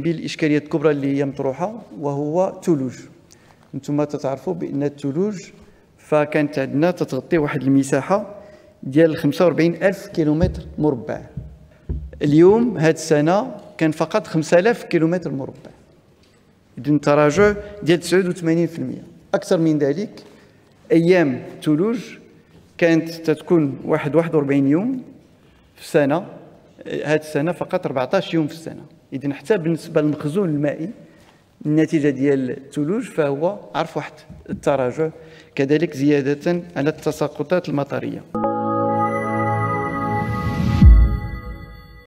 بين الاشكاليات الكبرى اللي هي مطروحة وهو الثلوج أنتم تتعرفوا بأن الثلوج فكانت عندنا تتغطي واحد المساحة ديال 45 ألف كيلومتر مربع. اليوم هذه السنة كان فقط 5000 كيلومتر مربع. اذا تراجع ديال 89% أكثر من ذلك أيام الثلوج كانت تتكون واحد 41 يوم في السنة. هذه السنة فقط 14 يوم في السنة. اذا حتى بالنسبة للمخزون المائي النتيجة ديال الثلوج فهو عرف واحد التراجع كذلك زيادة على التساقطات المطرية.